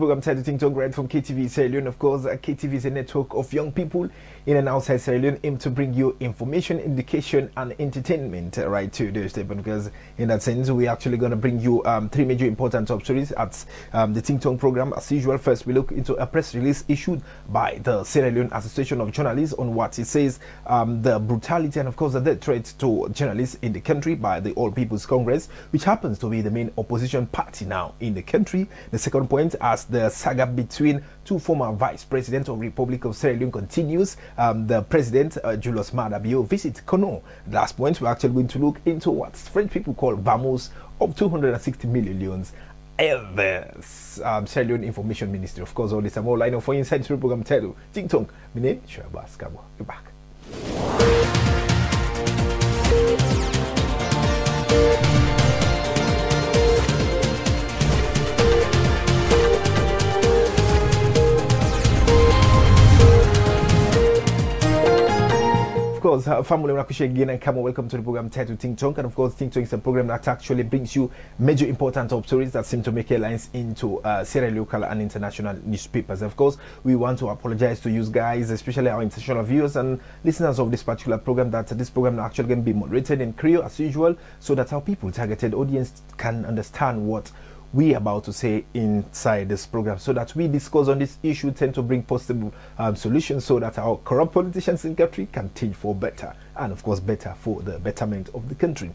welcome to the program Title Ting Talk right from KTV Sierra Leone. Of course, uh, KTV is a network of young people in and outside Sierra Leone aim to bring you information, education, and entertainment uh, right to the step. Because in that sense, we're actually going to bring you um, three major important top stories at um, the Ting Tong program. As usual, first we look into a press release issued by the Sierra Leone Association of Journalists on what it says um, the brutality and, of course, the death threat to journalists in the country by the All People's Congress, which happens to be the main opposition party now in the country. The second point, as the saga between two former vice presidents of Republic of Sierra Leone continues, um, the president uh, Julius Maada visit Kono. Last point, we're actually going to look into what French people call Vamos of 260 million leons at the um, Sierra Leone Information Ministry. Of course, all this and more line up for inside the program. Tell you, Ting Tong, is Shabas Kabo. You're back. Course, family, I appreciate again and come welcome to the program titled Ting Tong. And of course, Ting Tong is a program that actually brings you major important top stories that seem to make headlines into uh, Sierra local and international newspapers. Of course, we want to apologize to you guys, especially our international viewers and listeners of this particular program, that this program actually to be moderated in Creole as usual, so that our people, targeted audience, can understand what we about to say inside this program so that we discuss on this issue tend to bring possible um, solutions so that our corrupt politicians in the country can change for better and of course better for the betterment of the country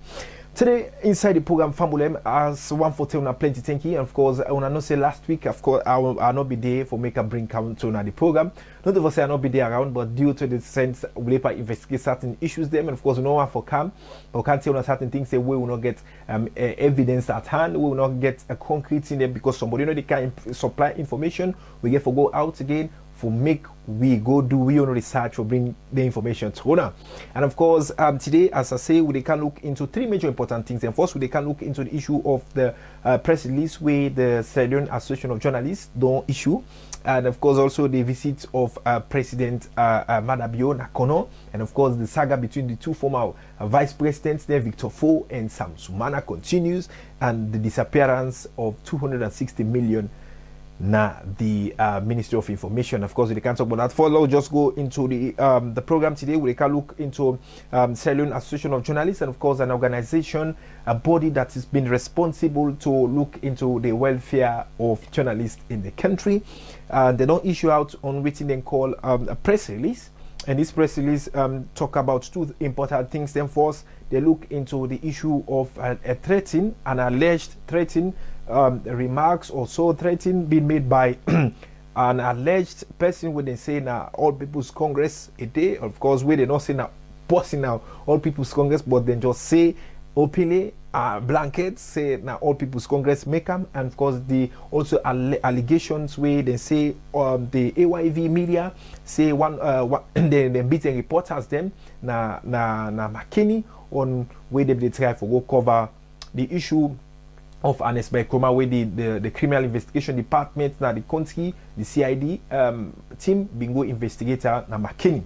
Today, inside the program, Famulem, as one for telling plenty thank you. And of course, I want to say last week, of course, I will I'll not be there for make a bring come to the program. Not to say I'll not be there around, but due to the sense, we will investigate certain issues them. And of course, know one for come, but can't tell certain things, say we will not get um, uh, evidence at hand, we will not get a concrete in there because somebody, you know, they can supply information. We get for go out again for make we go do we own research for bring the information to owner. And of course, um, today, as I say, we can look into three major important things. And first, we can look into the issue of the uh, press release where the Sierra Association of Journalists don't issue. And of course, also the visit of uh, President uh, uh, Maada Bio Nakono, and of course, the saga between the two former vice presidents there, Victor Foh and Sam Sumana, continues, and the disappearance of 260 million na the uh, Ministry of Information. Of course, we can talk about that. For now, just go into the um, the program today. We can look into um, Association of Journalists, and of course, an organization, a body that has been responsible to look into the welfare of journalists in the country. Uh, they don't issue out on which they call um, a press release. And this press release um, talk about two important things. Then first, they look into the issue of uh, a threatening, an alleged threatening um, remarks or so threatening being made by an alleged person when they say now all people's congress a day. Of course we they not say now bossing now all people's congress but then just say openly uh, blankets say now all people's congress make them and of course the also alle allegations where they say um, the AYV media say one uh, what they, they beating reporters them na na na McKinney on where they, they try for go cover the issue of Ernest Koroma, where the, the, the, criminal investigation department, now the country, the CID um, team, bingo investigator, na Makeni.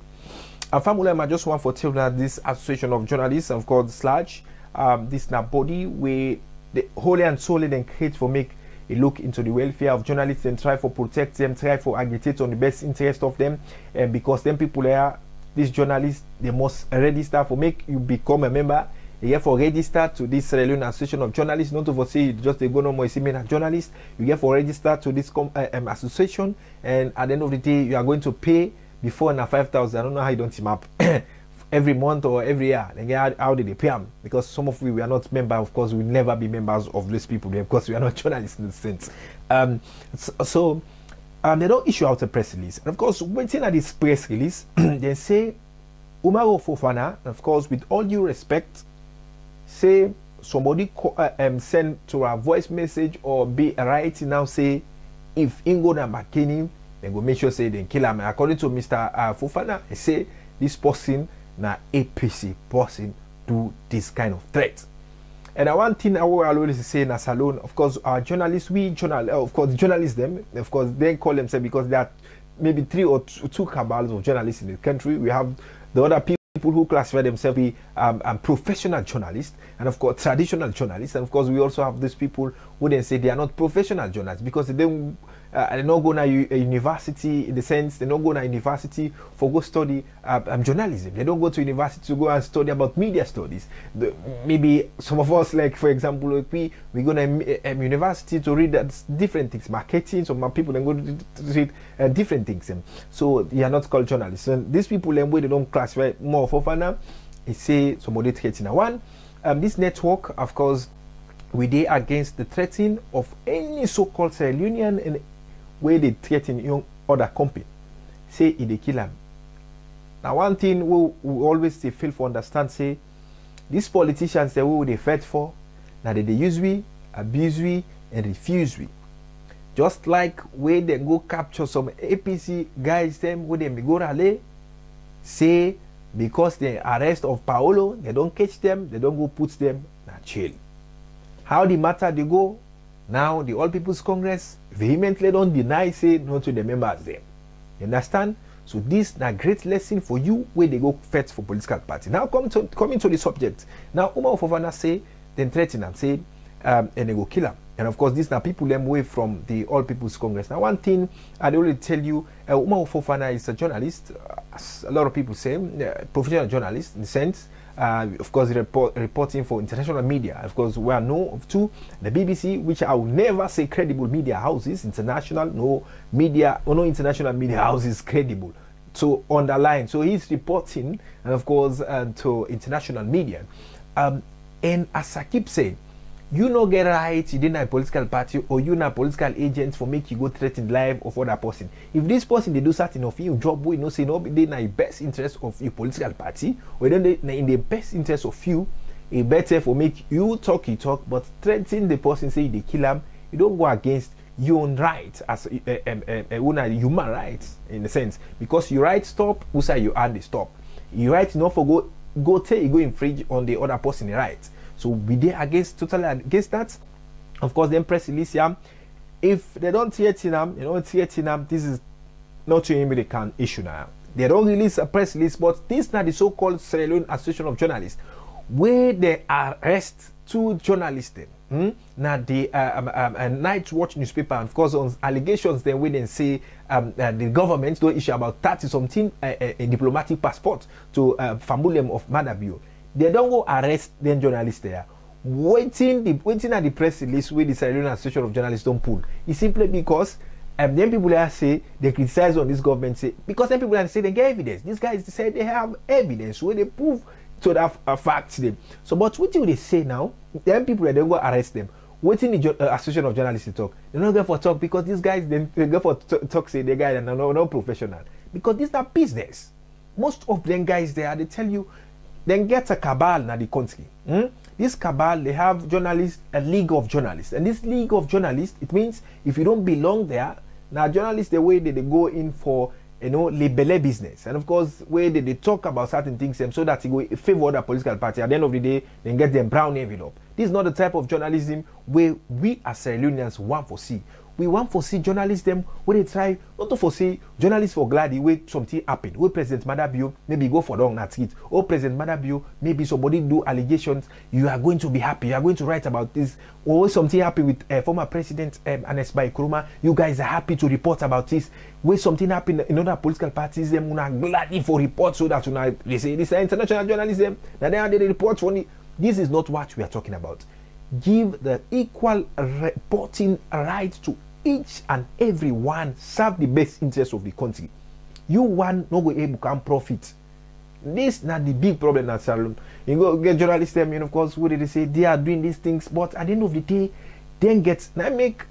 And family, I just want to tell that this association of journalists, of course, SLAJ, um, this na body where the wholly and solely then create for make a look into the welfare of journalists and try for protect them, try for agitate on the best interest of them, and because them people are these journalists, they must register for make you become a member you get for register to this Sierra Leone Association of Journalists, not to say just a go no more a journalist. You get for register to this com- uh, um, association, and at the end of the day, you are going to pay before na five thousand. I don't know how you don't team up. every month or every year. Then how, how did they pay them? Because some of we, we are not members, of course, we never be members of these people because we are not journalists in the sense. Um, so, so um, they don't issue out a press release. And of course, when at this press release, they say Umaru Fofana, of course, with all due respect, say somebody call, uh, um, send to a voice message or be writing now say if Ingo na McKinney, then go make sure say they kill him. According to Mr. Uh, Fofana, he say this person na APC person do this kind of threat. And uh, one thing I will always say in salon, of course, our journalists, we journal, uh, of course, journalists them, of course, they call themselves because there are maybe three or two cabals of journalists in the country. We have the other people people who classify themselves as um, um, professional journalists and of course traditional journalists. And of course we also have these people who then say they are not professional journalists because they uh, they not go to a university in the sense they don't go to university for go study uh, um, journalism. They don't go to university to go and study about media studies. The, maybe some of us, like for example, like we we go to um, university to read uh, different things, marketing. Some people then go to, read uh, different things. Um, so they are not called journalists. And these people, then, they don't classify more for now. They say somebody threatening one. Um, this network, of course, we they against the threatening of any so-called Sierra Leonean and where they threaten young other company. Say it they kill them. Now one thing we, we always say feel for understand say these politicians say we they fight for now they, they use we, abuse we, and refuse we. Just like where they go capture some APC guys them where they go rally, say because the arrest of Paolo, they don't catch them, they don't go put them in jail. How the matter they go? Now the All People's Congress vehemently don't deny say no to the members them. You understand? So this na great lesson for you where they go fight for political party. Now come to coming to the subject. Now Umar Fofana say then threaten them say um, and they go kill them. And of course, these are people them away from the All People's Congress. Now, one thing I'd already tell you, uh, Umar Fofana is a journalist, uh, a lot of people say, uh, professional journalist in the sense, uh, of course, report, reporting for international media. Of course, we are known of two, the BBC, which I will never say credible media houses, international, no media, or no international media houses credible. So underline, so he's reporting, and of course, uh, to international media. Um, and as I keep saying, you no get right you didn't a political party or you not political agent for make you go threaten life of other person. If this person they do something of you job we no say no they na best interest of your political party or then they in the best interest of you it better for make you talk you talk but threaten the person say they kill him you don't go against your own right as a, a, a, a, a human rights in a sense because you right stop who say you and the stop. You right not for go go take you go infringe on the other person right so we did against totally against that. Of course, the press release. If they don't tear them, you don't tear them, this is not to American issue now. They don't release a press release, but this now the so-called Sierra Leone Association of Journalists, where they arrest two journalists then. Hmm? Now the uh, um, um, uh, Night Watch newspaper, and of course, on allegations then when they say um, uh, the government don't issue about 30 something uh, uh, diplomatic passport to uh, of Maada Bio they don't go arrest them journalists there. Waiting the waiting at the press release wey the sierra association of journalists don pull e simply because um, then people there say they criticize on this government say because then people there say they get evidence. These guys say they have evidence wey dey prove to that uh, fact dem so but wetin we dey say now? Then people dey go arrest them. Wetin the uh, association of journalists dey talk. They no get for talk because these guys dey get for talk say the guy na no no professional. Because this na business. Most of them guys there dey tell you then get a cabal na the country. This cabal, they have journalists, a league of journalists. And this league of journalists, it means if you don't belong there, now journalists, the way that they go in for, you know, libele business. And of course, where they, they talk about certain things so that it will favor the political party. At the end of the day, they get them brown envelope. This is not the type of journalism where we as Sierra Leoneans want to see. We want to see journalists them when they try not to foresee journalists for glad where something happen where president Maada Bio maybe go for long at it. Or president Maada Bio maybe somebody do allegations. You are going to be happy. You are going to write about this. Or something happened with uh, former president um, Ernest Koroma. You guys are happy to report about this. Where something happened in other political parties them una gladly for report so that una they say this is international journalism. Now they are the report for this is not what we are talking about. Give the equal reporting right to each and every one serve the best interest of the country. You one no go able can profit. This not the big problem at salon you go get journalists them and of course what did they say they are doing these things but at the end of the day then get now make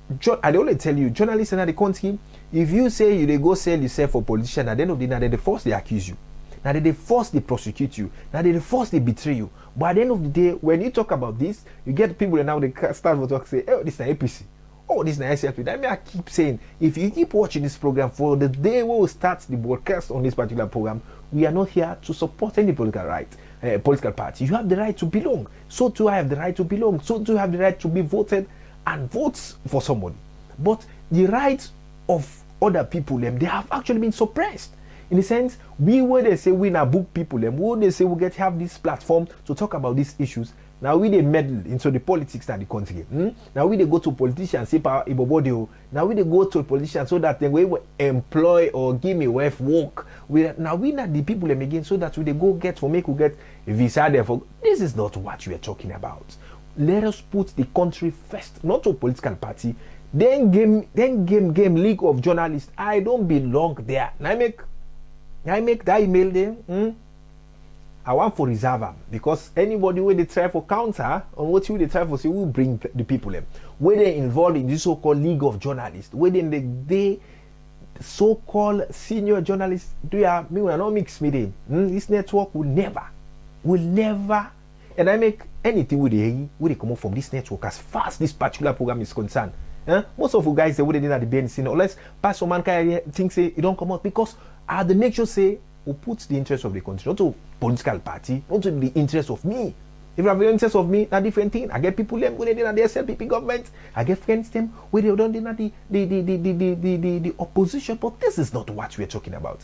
i only tell you journalists in the country. If you say you they go sell yourself for politician at the end of the day they force they accuse you. Now they force they prosecute you. Now they force they betray you but at the end of the day, when you talk about this, you get people that now they start to talk say, oh, this is an APC. Oh, this is an SLP. That mean I keep saying, if you keep watching this program for the day we will start the broadcast on this particular program, we are not here to support any political right, uh, political party. You have the right to belong. So too I have the right to belong. So too I have the right to be voted and vote for somebody. But the rights of other people, them, they have actually been suppressed in a sense, we where they say we now book people, and when they say we get have this platform to talk about these issues, Now we they meddle into the politics of the country. Hmm? Now we they go to politicians say power ibobodio. Now we they go to politicians so that they will employ or give me wife work. We now we not the people them again so that we they go get for make we get visa there for this is not what we are talking about. Let us put the country first, not a political party. Then game then game game league of journalists. I don't belong there. Now I make I make that email there. Hmm? I want for reserve because anybody wey dey try for counter on what you dey try for say we bring the people dem wey dey involved in this so-called league of journalists dem dey dey so-called senior journalists do ya me una no mix me hmm? this network will never will never and I make anything with hear wey dey comot from this network as far as this particular program is concerned Eh? Most of you guys say what they did at the bend scene, unless Pastor carry things say it don't come out because at the nature say who puts the interest of the country, not to political party, not to the interest of me. If you have the interest of me, a different thing. I get people them where they did at the SLPP government. I get friends them where they don't did at the the, the, the, the, the, the, the, opposition. But this is not what we're talking about.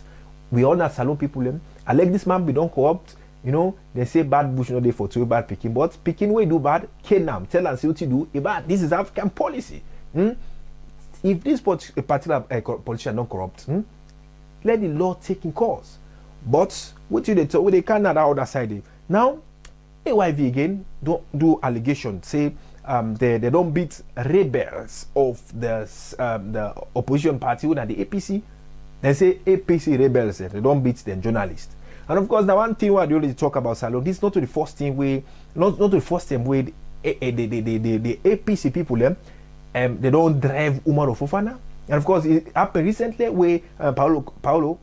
We all not salon people them. I like this man, we don't corrupt. You know, they say bad bush not they for two bad picking, but picking way do bad, Kenam, tell and see what you do, bad. This is African policy hmm? if this particular uh, politician not corrupt hmm? let the law take im course. But wetin dey talk wey dey carry na that other side now ayv again don do allegation say um, they they don beat rebels of the um, the opposition party na the apc They say apc rebels they don't beat dem journalists and of course the one thing i dey talk about salon this not to the first thing wey not not to the first time wey the the the the the, the apc people dem um, they don't drive umar ofofana. And of course it happened recently where uh, paulo paulo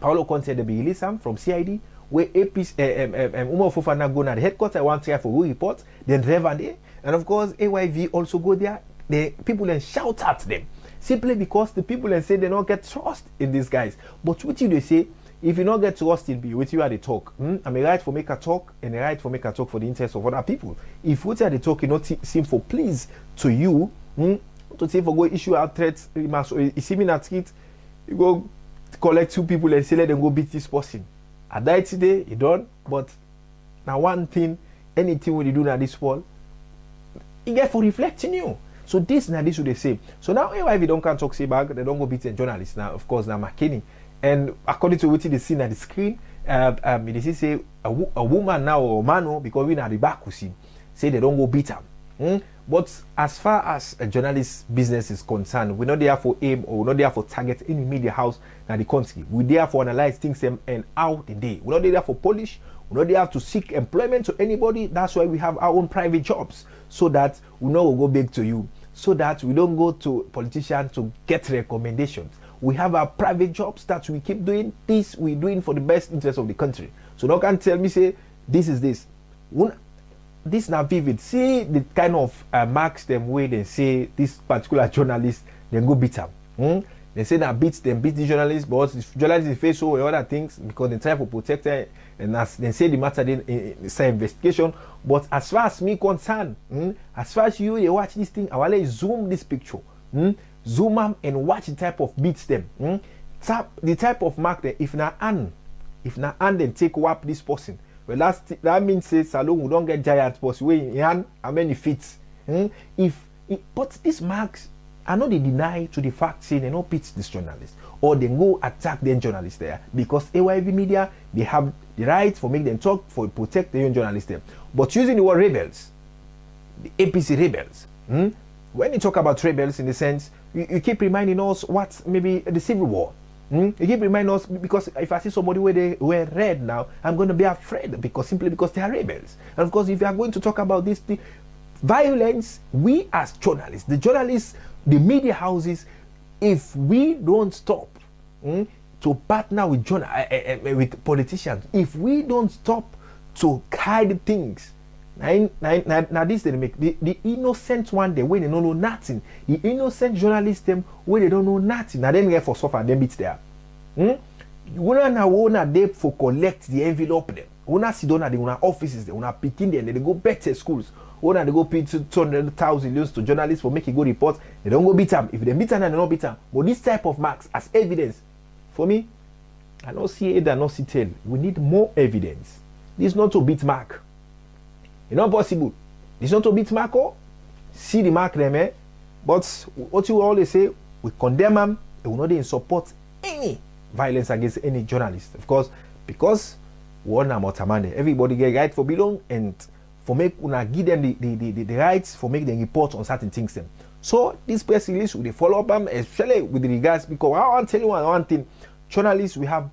paulo Conteh dey be release am from cid where apc uh, um, um, um, umar ofofana go na the headquarter one try for who report then drive am there. And of course ayv also go there. The people then shout at them simply because the people then say they don't get trust in these guys. But wetin they say? If you not get trust in me wetin you i the talk hmm? i'm a right for make a talk and a right for make a talk for the interest of other people. If wetin i the talk e not seem for please to you hmm? to say for go issue out threat you must you see me na street you go collect two people and say let them go beat this person. I die today e done but na one thing anything wey dey do na this world e get for reflecting you. So this na this we dey say. So now ayv don come talk say bag dem don go beat dem journalist na of course na mckinney. And according to wetin dey see na the screen uh, um, e dey see say a, wo a woman now or man o because we na the back we see say dem don go beat am. Hmm? But as far as a journalist business is concerned we're not there for aim or we no there for target any media house na the country. We're there for analyse things and how e dey We're not there for polish. We're not there to seek employment to anybody. That's why we have our own private jobs. So that we no go go back to you. So that we don't go to politicians to get recommendations. We have our private jobs that we keep doing. This we're doing for the best interest of the country. So no can tell me say this is this this na vivid. See the kind of uh, marks dem wey dem say this particular journalist dem go beat am. Hmm? dem say na beat dem beat the journalist but the journalist face so other things because dem try for protect her and as dem say the matter dey inside investigation. But as far as me concern hmm, as far as you dey watch this thing I awale zoom this picture. Hmm, zoom am and watch the type of beats hmm, tap the type of mark dem if na hand if na hand dem take whap this person well that that mean say salon we don get giant boss wey im hand how many feet hmm? if it, but these marks i no dey deny to the fact saying they no beat this journalist or they go attack dem journalist there because ayv media they have the right for make them talk for protect their own journalist dem but using the word rebels the apc rebels hmm? when you talk about rebels in the sense you, you keep reminding us what maybe the civil war You keep reminding us because if I see somebody where they wear red now, I'm going to be afraid because simply because they are rebels. And of course, if you are going to talk about this thing, violence, we as journalists, the journalists, the media houses, if we don't stop hmm, to partner with journal, uh, uh, with politicians, if we don't stop to hide things, na this dey make the the innocent one dem wey dey no know nothing the innocent journalist dem wey dey don know nothing na dem get for suffer dem beat there. Hmm? una na una dey for collect the envelope dem una sit down at una offices dem una pikin dem dem dey go better schools. Una dey go pay two hundred thousand loans to journalists for make e go report. Dem don go beat am. If dem beat am na dem no beat am. But this type of marks as evidence for me i no see head i no see tail we need more evidence. This not to beat mark. It's not possible. It's not to beat Marco. See the mark them, eh? But what you always say, we condemn them. We will not support any violence against any journalist. Of course, because we want Motamande. Everybody get right for belong and for make una give them the, the, the, the, rights for make them report on certain things them. So this press release will follow up them, especially with regards because I want to tell you one, one thing. Journalists we have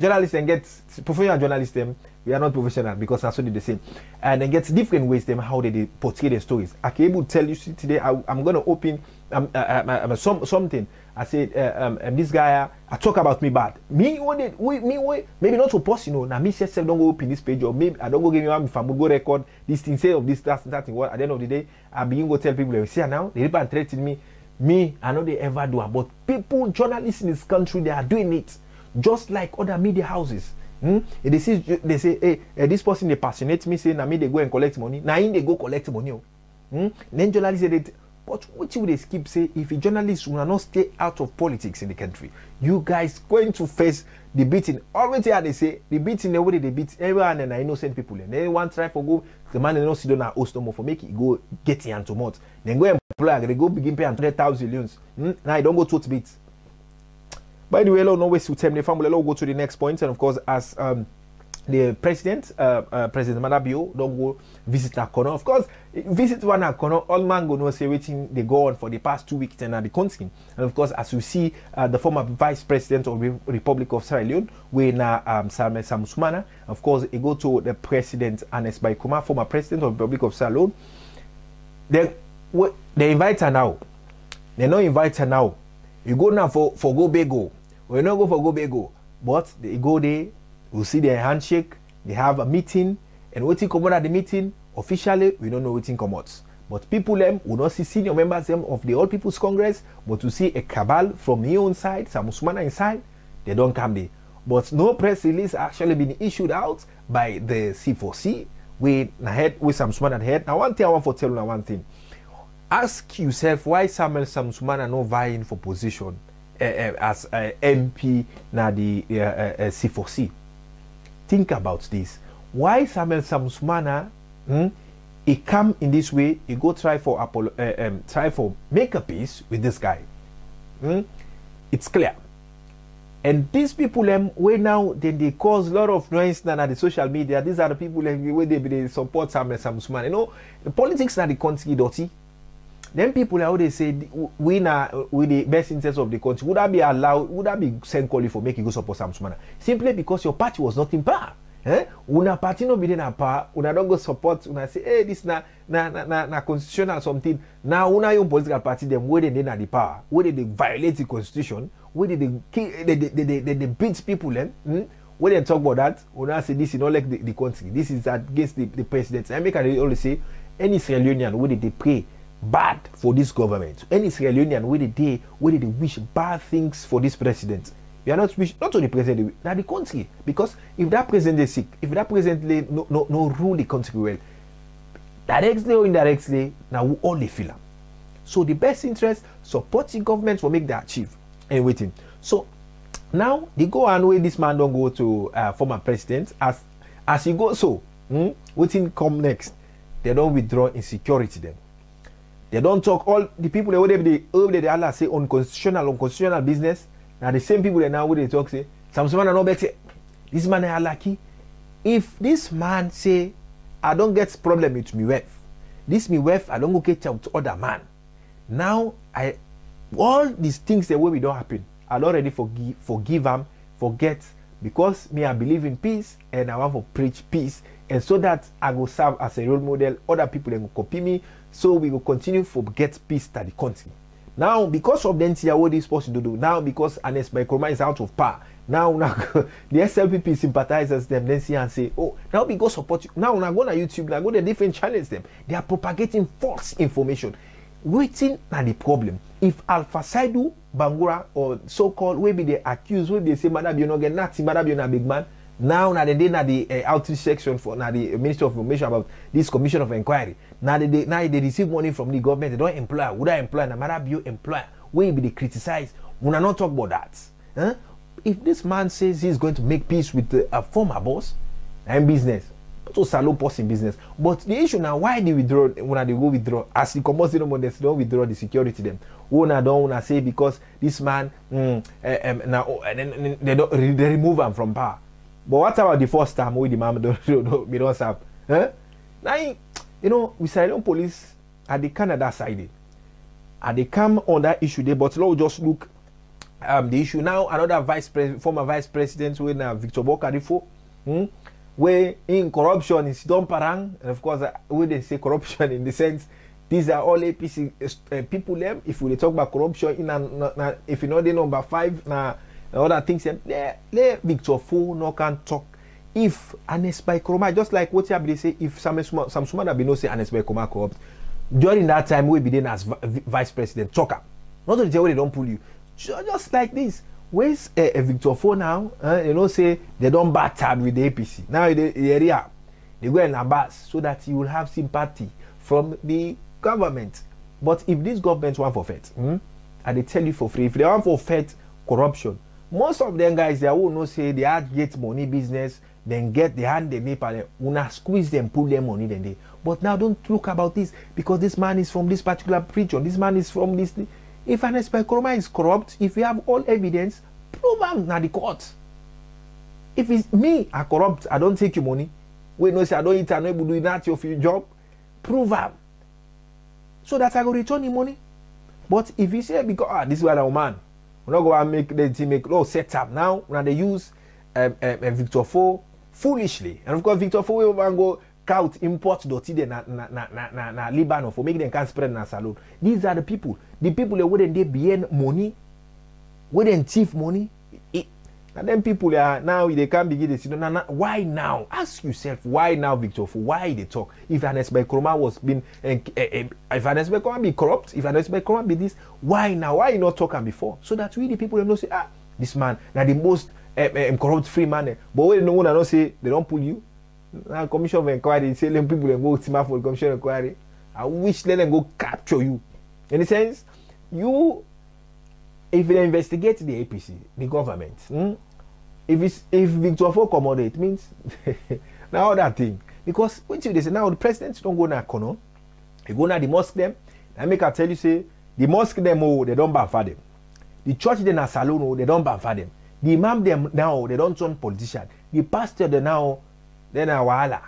journalists and get professional journalists them we are not professional because that's only the same. And then get different ways them how they, they portray their stories. I can able to tell you today I, am to open um, uh, uh, um, some, something. I said uh, um, um, this guy uh, i talk about me bad me when it, we, me we, maybe not to post you know now me self don't go open this page or maybe i don't go give you if i'm go record this thing say of this that that thing what at the end of the day i begin go tell people they see now they people threatening me. Me i know they ever do but people journalists in this country they are doing it just like other media houses. Hmm? they say they say hey, hey this person dey passionate me say na me dey go and collect money. Na him dey go collect money o hmm? then journalists say they but wetin we dey skip say if a journalist una no stay out of politics in the country? You guys going to face the beating. Already i dey say the beating way they dey beat everyone na innocent people. Dem then one try for go the man dey no sit down na host no more for make e go get him to mouth. Then go employ am dey go begin pay am hundred thousand millions hmm? now e don go tot beat by the way, let's not waste time. Let's go to the next point. And of course, as um, the president, uh, uh, President Maada Bio, don't go visit Nakono. Of course, visit one Nakono, all man go know say waiting they go on for the past two weeks and at the country. And of course, as you see, uh, the former vice president of the Republic of Sierra Leone, uh, um, Sam Samusumana, of course, he go to the president Ernest Bai Koroma, former president of the Republic of Sierra Leone. They, they invite her now. They not invite her now. You go now for, for go bego. We not go for go bego. But they go there, we see their handshake, they have a meeting, and waiting come out at the meeting, officially, we don't know waiting come out. But people them will not see senior members them of the All People's Congress, but to see a cabal from your own side, some Usmana inside, they don't come there. But no press release actually been issued out by the C4C with with some Usmana head. Now one thing I want to tell you one thing ask yourself why Samuel Samsumana no vying for position uh, uh, as uh, MP na the C4C. Think about this. Why Samuel Samsumana hmm, he come in this way, he go try for Apollo, um, try for make a peace with this guy. Hmm? It's clear. And these people um, where now then they cause a lot of noise now on the social media. These are the people um, where they, they support Samuel Samsumana. You know, the politics now the country dirty. Then people they say we now with the best interest of the country would that be allowed would that be sent calling for making go support Sam Sumana simply because your party was not in power. Eh? Una party no be in power, una don't go support, una say, hey, this na na na na, na constitutional something. Now una your political party them where they dey na the power, where they, violate the constitution, where they they they, they, they, they, they beat people them. Eh? Hmm? When they talk about that, una say this is not like the, the country. This is against the, the president. I make I always say any Sierra Leonean where they, they pray bad for this government. Any Sierra Leonean where they day where they wish bad things for this president. We are not wish not only president, now the country. Because if that president is sick, if that president no, no, no rule the country well, directly or indirectly, now we they feel them. So the best interest supporting government will make that achieve and waiting. So now they go and where this man don't go to uh, former president as as he goes so hmm, waiting come next. They don't withdraw insecurity then. They don't talk all the people that would they over the Allah say unconstitutional, unconstitutional business. Now the same people that now they talk say, some man not better. This man are lucky. If this man say, I don't get problem with me wealth, this me wealth, I don't go get out other man. Now I all these things that way we don't happen. I already forgive forgive them, forget because me I believe in peace and I want to preach peace and so that I will serve as a role model. Other people they will copy me so we will continue to get peace the country. Now, because of the NTIA, what is supposed to do, now because Anes Microma is out of power, now, now the SLPP sympathizers them then see and say, oh, now we go support you. Now, now go to YouTube, now go to different channels them. They are propagating false information. Waiting at the problem. If Alpha Saidu, Bangura, or so-called, maybe they accuse, maybe they say, Madam, you not get nothing, Madam, you're not big man. Now, now they did na the uh, outreach section for now the Ministry of Information about this Commission of Inquiry. Now they, they now they receive money from the government. They don't employ. Would I employ? No matter you employ. When be they criticize. We are not talk about that. Huh? If this man says he's going to make peace with uh, a former boss and business, to salon person business but the issue now why they withdraw when they go withdraw as the no more they don withdraw the security dem una don una say because this man mm, uh, um, na oh, and then they don they remove am from power but what about the first time wey the man don don be don serve eh na you know we silent police at the canada side. And they come on that issue there but let's just look um, the issue now another vice president former vice president wey na victor bokarifo hmm, wey in corruption is don parang and of course uh, wey dey say corruption in the sense these are all apc uh, people dem if we talk about corruption in na, na, na if you know dey number five na other things let let victor fo no can talk if anespai koroma just like wetin i say if sam sumana bin know say anespai koroma corrupt during that time wey be dey as vice president talk am not only tell wey they don pull you just like this where's uh, uh, victor fo now uh, you know say they don battered with the apc now the area they go enabas so that he will have sympathy from the government. But if this government wan forfeit hmm, i dey tell you for free if they wan forfeit corruption most of them guys their own know say they had get money business then get the hand dem dey palẹ una squeeze them pull them money dem dey but now don't look about this because this man is from this particular region. This man is from this if an Koroma is corrupt if you have all evidence prove am na the court. If it's me i corrupt i don take your money. Wey no say i don eat i no do that your job. Prove am. So that i go return the money. But if you say because ah this one na man we no go wan make the team make no set up. Now una dey use um, um, um, victor fo foolishly. And of course victor fo wey wan go count import doti dem na na na na na na libanon for make dem can spread na salon these are the people. The people wey dem dey behind money? Dem thief money? E na dem people uh, now they can begin dey see. Na na why now? Ask yourself why now victor for why dey talk? If ernest bekroma was been uh, uh, if ernest bekroma be corrupt if ernest bekroma be this why now? Why you not talk before? So that we the people dem know say ah this man na the most uh, corrupt free man eh. but wey no una know say they don pull you na commission of inquiry say let people dem go team up for commission of inquiry. I wish let them go capture you. In the sense you if they investigate the apc the government hmm, if it's if victor for comot it means na other thing. Because wetin dey say now the president don go na kono he go na the mosque dem na make i tell you say the mosque dem o oh, they don ban dem the church dem na salon o oh, they don ban dem the imam dem now they don turn politician. The pastor dem now then na wahala.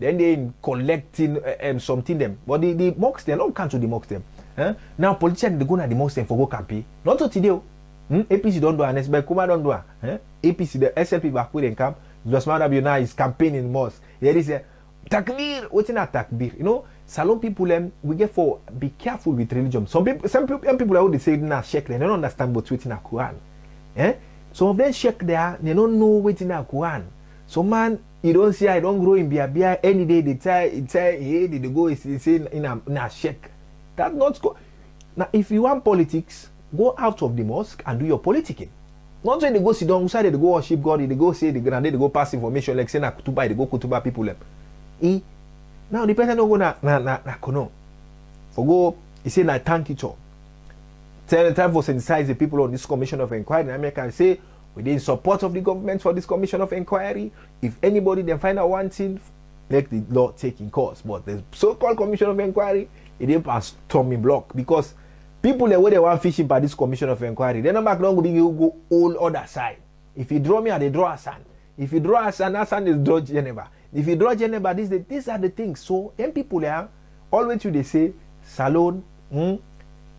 Then they collecting uh, um, something them but the the mosque dem no cancel the mosque dem. Eh? now politicians dey go na the mosque dem for go campaign. Not to today o hmm? apc don do am nesbe kuma don do am. Eh? apc the slp back wey dem camp josman rabiu now is campaigning mosque. Here he say takbir. Wetin na takbir? You know salon people um, we get for be careful with religion. Some people some people, some people dey say na sheikh dem no understand but wetin na quran. Eh? Some of them sheikh there they no know wetin na quran so man you don see i don grow in biabia any day dey tell tell hey dey go say na na sheikh that not go na if you wan politics go out of the mosque and do your politicking. Not say dey go sit down inside dey go worship god dey go say the ground dey go pass information like say na kutuba dey go kutuba people dem. E now the person don go na na na kono. For go e say na thank you all time for sensitize the people on this commission of inquiry in america say we dey in support of the government for this commission of inquiry. If anybody dem find out one thing make the law take im course. But the so-called commission of inquiry e dey pass block because people dem wey dey wan fishing by this commission of inquiry they no back don go all other side. If you draw me i dey draw sand. if you draw asan asan is draw geneva. If you draw geneva these these are the things. So dem people dem always you dey say salon mm,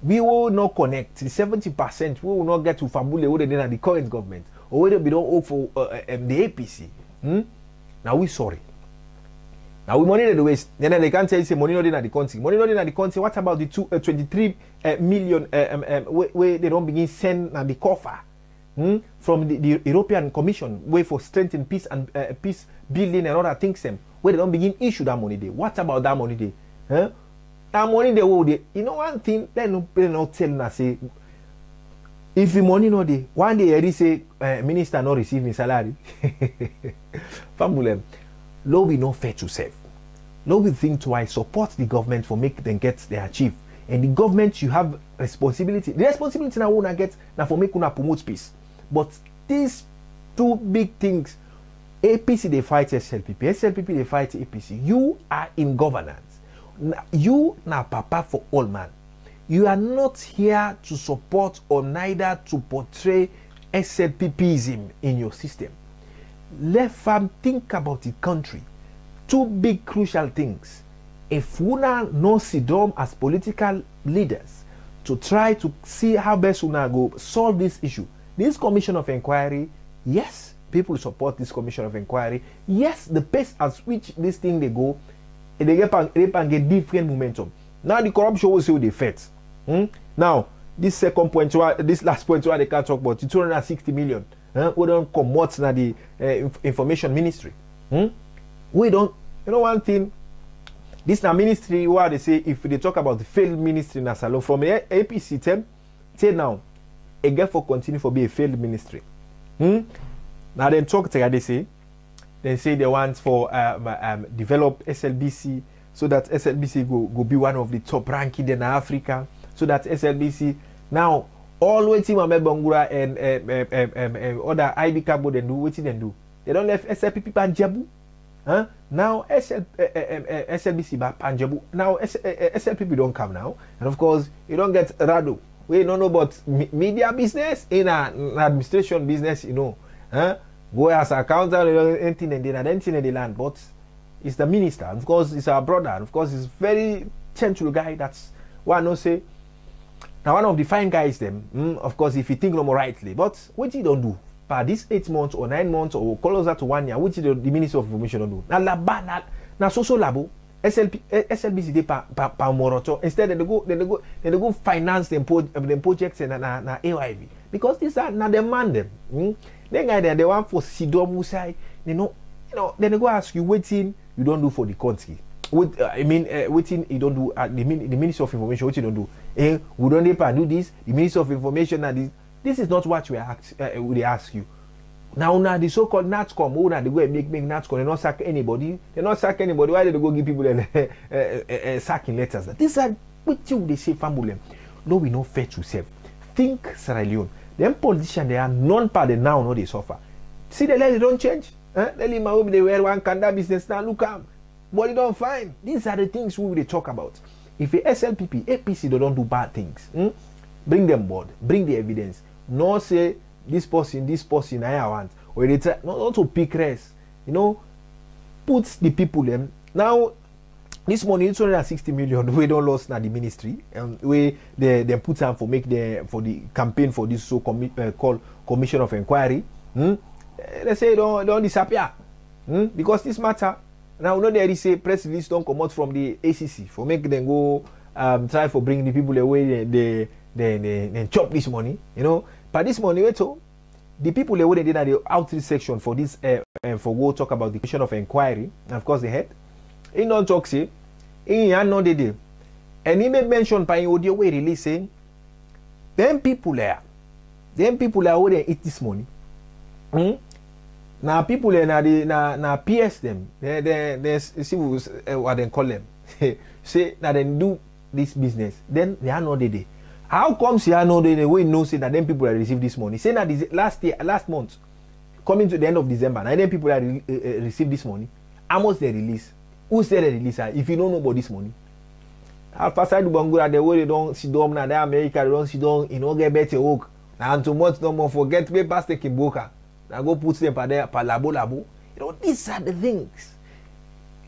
we will not connect the seventy percent we will not get to fambule wey dey na the current government or wey be don hold for uh, um, the apc hmm? na we sorry na we money dey dey waste then they can tell you say money no dey na the country money no dey na the country what about the two uh, twenty-three uh, million uh, um, um, wey wey they don begin send na the coffer hmm? from the, the european commission wey for strengthen peace and uh, peace building and other things dem wey they don begin issue that money dey what about that money dey. Huh? Na money dey wey dey you know one thing let no let no tell una say if the money no dey one day hear say uh, minister no receive salary. Famulem no we no fair to serve. We think twice support the government for make dem get their achieve and the government you have responsibility. The responsibility now we na una get na for make una promote peace. But these two big things APC they fight SLPP, SLPP they fight APC. You are in governance. You now papa for all man. You are not here to support or neither to portray SLPPism in your system. Let fam think about the country. Two big crucial things. If una no sit as political leaders to try to see how best una go solve this issue, this commission of inquiry, yes, people support this commission of inquiry. Yes, the pace at which this thing they go, e dey get different momentum now the corruption wey say we dey fet hmm? now this second point wa this last point wa dey can talk about the two hundred and sixty million eh, wey don comot na the uh, information ministry hmm? wey don you know one thing this na ministry wa dey say if we dey talk about the failed ministry na salo from apc tell, tell now e get for continue for be a failed ministry hmm? na dem talk tey say they say they want for um, um, develop SLBC so that SLBC go, go be one of the top ranking in Africa so that SLBC now all waiting Mohamed Bangura and um, um, um, um, other IB Cabo then do waiting then do. They don't left SLPP Panjabu. Huh? Now SL, uh, uh, uh, SLBC back Panjabu. Now S, uh, SLPP don't come now. And of course you don't get Rado. We don't know about media business in an administration business, you know. Huh? Go as accountant, anything and then anything in the land. But it's the minister. And of course, it's our brother. And of course, he's very gentle guy. That's why I know say now, one of the fine guys, them, mm, of course, if you think no more rightly, but what you don't do, for this eight months or nine months or closer to one year, which the, the Minister of Information don't do. Now, laba, na, na so so labo, SLP, SLBC they pa, pa, pa moroto. Instead, they go, they go, they go finance them, pro, them projects and na, na AYV. Because these are not demand them. Mm? Then guy there, they want for Sidom Musai, they know, you know, then they go ask you, waiting, you don't do for the country. With, uh, I mean, uh, waiting, you don't do, uh, the, the Minister of Information, what you don't do. Eh, we don't to do this. The Minister of Information and this. This is not what we ask. Uh, we ask you. Now, now the so-called NATCOM, who now they go and make make NATCOM, they not sack anybody. They not sack anybody. Why did they go give people uh, uh, uh, sacking letters? These are what you they say family. No, we no fair to self. Think Sierra Leone. Them politicians they are non-part now, no they suffer. See the they don't change. Eh? They leave my home, they wear one kanda business now. Look am, but they don't find. These are the things we will talk about. If a SLPP, APC, they don't do bad things, hmm? bring them board, bring the evidence. Not say this person, this person, I want. Or they try not, not to pick race. You know, put the people them. Now, This money two hundred and sixty million wey don lost na the ministry um, wey dem put am for make dem for the campaign for this so commi uh, call commission of inquiry hmm? Eh, dem say e don don disappear hmm? because this matter now we no dey ready say press release don comot from the acc for make dem go um, try for bring the people away. wey dey dey dey chop this money you know but this money wey to oh, the people wey dey na the outreach section for this uh, uh, for go talk about the commission of inquiry and of course the head In don't talk say, in ya no they did. And he made mention by audio way release saying, them people there, them people are where they eat this money. Hmm? na people eh, na the na na PS them. They they they see uh, what they call them. Say na they do this business. Then they are not there how come say are not there wey know say na them people that receive this money. Say na this last year last month coming to the end of december na them people that re, uh, receive this money. How much they release who they release am if you no know about this money alpha side bangura the way they don sit down na that america they don sit down e no get better work na too much no more forget papers take im book am. I go put them per there, per labo labo. You know, these are the things.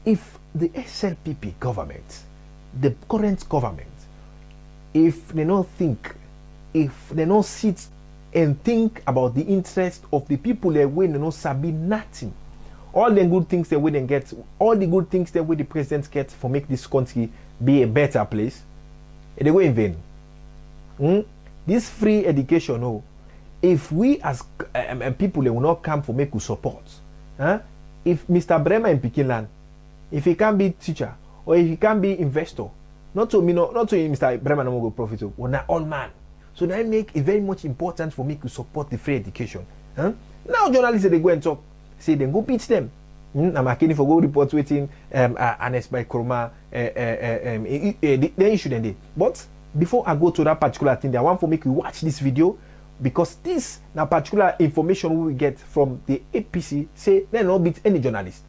If the SLPP government, the current government, if they don't think, if they don't sit and think about the interest of the people win, they don't sabi nothing. All the good things they will get, all the good things that will the president get for make this country be a better place, they go in vain. Hmm? This free education, oh, if we as um, um, people they will not come for make we support huh? if mr bremer in pikin if he can be teacher or if he can be investor not to me not, not to mr bremer no go profit o but na all man so that make it very much important for me to support the free education huh? now journalists dey go and talk say dem go beat them mm, makini for go report wetin um, uh, ernest by kuruma uh, uh, um, uh, uh, the, the issue dem dey but before i go to that particular thing there i wan for make you watch this video because this na particular information we get from the apc say dem no beat any journalist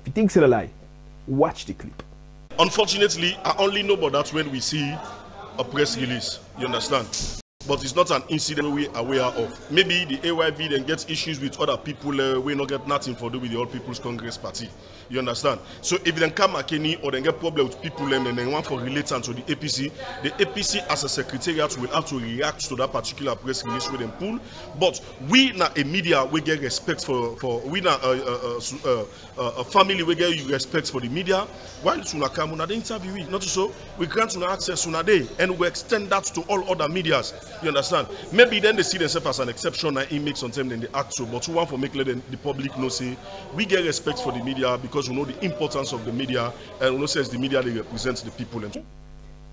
if you think say na lie watch the clip. Unfortunately, I only know about that when we see a press release. You understand? But it's not an incident we are aware of. Maybe the AYV then gets issues with other people. Uh, we not get nothing for do with the All People's Congress Party. You understand? So if then come Makeni or then get problem with people and then want for related to the APC, the APC as a secretariat will have to react to that particular press release with them pull. But we na a media we get respect for for we na a, a, a, a, a family we get respect for the media. While Suna come una the interview, not so we grant una access una day and we extend that to all other medias. You understand? Maybe then they see themselves as an exception and it makes sometimes then they act so. But we want for make let them, the public know say we get respect for the media because we know the importance of the media and we know says the media they represent the people. And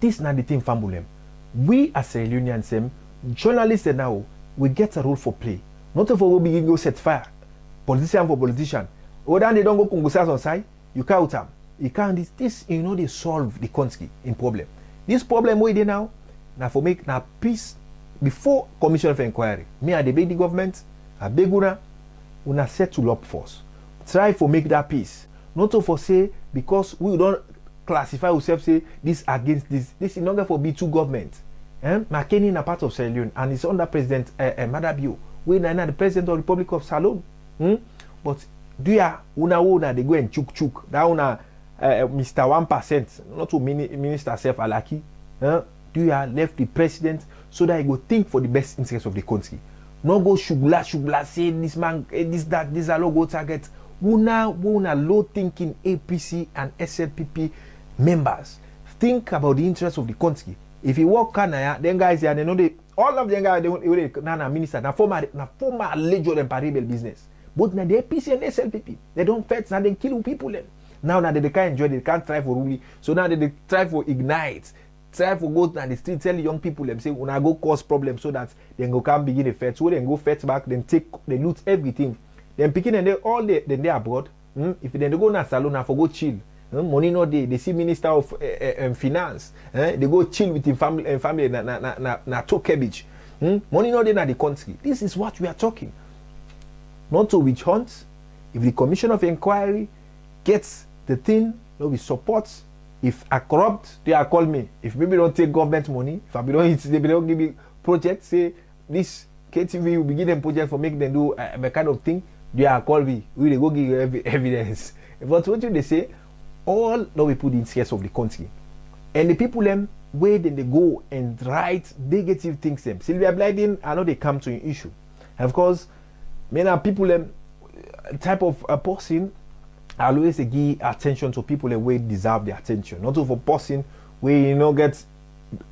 this na the thing fambulem we as a union same journalists now we get a role for play not for we begin go set fire politician for politician whether they don go kungusa on side you count am you count this this you know dey solve the country in problem this problem wey dey now na for make na peace before commission of inquiry me i dey beg the government i beg una una settle up first try for make that peace. Not to for say because we don classify ourselves say this against this. This is not get for be two government. Eh? makeni na part of sierra leone and it's under president uh, uh, madabio wey na na the president of the republic of salome hmm? but do ya una wo una dey go and chook chook. That una uh, mr one percent not to mini minister sef alaki eh? do ya left the president so that he go think for the best interest of the country. No go shugula shugula say this man eh, this that this alo go target. Una una low thinking apc and slpp members. Think about the interest of the country. If you work kanaya then guys here they know they all of them guys they wey dey na na minister na former na former alejo dem parable business. Both na the apc and slpp they don fight na dem kill people dem now na they dey kind enjoy they can't try for ruling. So now they dey try for ignite try for go na the street tell young people dem say una go cause problem so that dem go come begin dey fight so dem go fight back dem take dey loot everything. Dem pikin dem dey all dey dem dey abroad. Hmm? if dem dey go na salon na for go chill. Hmm? money no dey. Dey see minister of uh, uh, um, finance. Eh? go chill with him family uh, family na na na na na tokebich hmm? money no dey na the country. This is what we are talking. Not to witch hunt. If the commission of inquiry gets the thing no be support if i corrupt they are call me. If maybe don take government money if i be don they be don give me project say this ktv will be give them project for make them do uh, a kind of thing they are call me. We dey go give you evi evidence. But wetin dey say? All no be put the interest of the country. And the people dem wey dem dey go and write negative things dem sylvia blyden i no dey come to im issue. Of course me na people dem type of uh, person I always give attention to people that wey deserve the attention. Not to for person wey you no get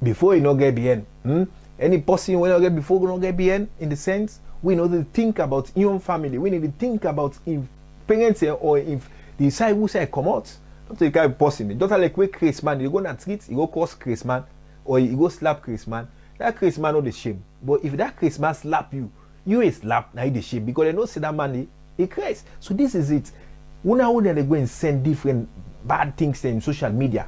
before you know get bn hmm? any person wey no get before you know get bn in the sense we know dey think about im own family we need to think about if parents or if the side who side comot not to the of person just like wey craze man dey go na street you go cause craze man or you go slap craze man that craze man no the shame. But if that craze man slap you you a slap you dey shame because dem know see that man dey e craze so this is it una una dey go and send different bad things in social media?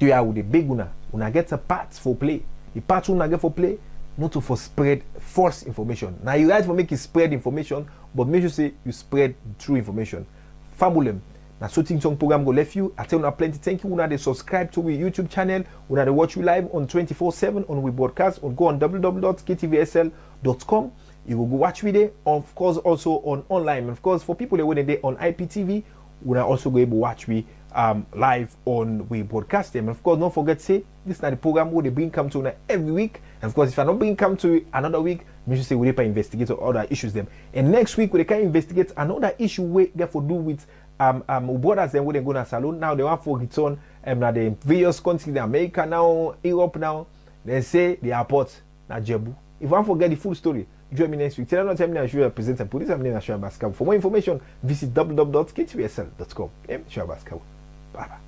To ya with the big una. Una get a part for play. The part una get for play not to for spread false information. Na you right for make it spread information but make sure say you spread true information. Fabulem na so think song program go left you. I tell una plenty. Thank you. Una dey subscribe to we youtube channel. Una dey watch we live on 24/7 on we broadcast. On go on www.ktvsl.com you go go watch we there. Of course also on online. Of course for people that dey dey on iptv una also go able watch we um, live on we broadcast them. And of course don't forget say this na the program wey dey bring come to every week. And of course if i no bring come to another week make sure say we pa investigate other issues them. And next week we kind investigate another issue wey get for do with um, um, brothers dem wey dey go na Salone now they wan for return um, na the various countries america now europe now they say the airport na if wan forget the full story join me next week. Tell not Emily Ashura presents and producer. I'm Nina Ashura Bascal. For more information, visit www.k2sl.com. I'm Ashura Bascal. Bye bye.